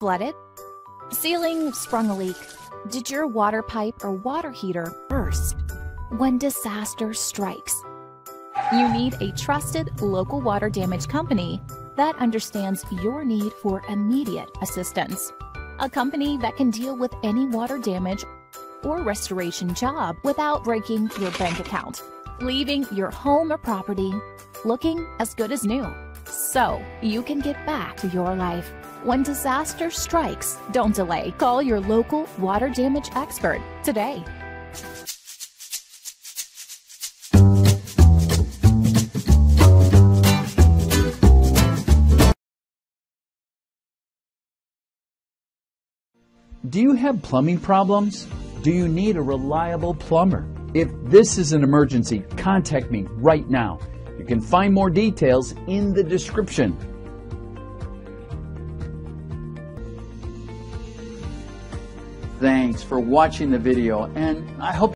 Flooded? Ceiling sprung a leak. Did your water pipe or water heater burst? When disaster strikes, you need a trusted local water damage company that understands your need for immediate assistance. A company that can deal with any water damage or restoration job without breaking your bank account, leaving your home or property looking as good as new. So you can get back to your life. When disaster strikes, don't delay. Call your local water damage expert today. Do you have plumbing problems? Do you need a reliable plumber? If this is an emergency, contact me right now. You can find more details in the description. Thanks for watching the video and I hope